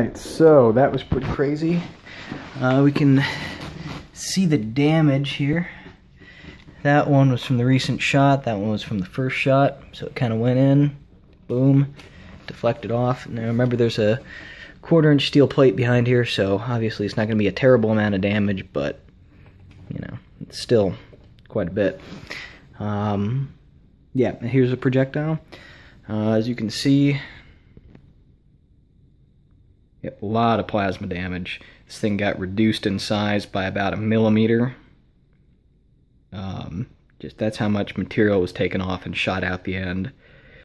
right, so that was pretty crazy. Uh, we can see the damage here. That one was from the recent shot. That one was from the first shot. So it kind of went in, boom, deflected off. Now remember, there's a quarter inch steel plate behind here, so obviously it's not going to be a terrible amount of damage, but you know, it's still quite a bit. Um, yeah, here's a projectile. Uh, as you can see, a lot of plasma damage. This thing got reduced in size by about a millimeter. Um, just that's how much material was taken off and shot out the end.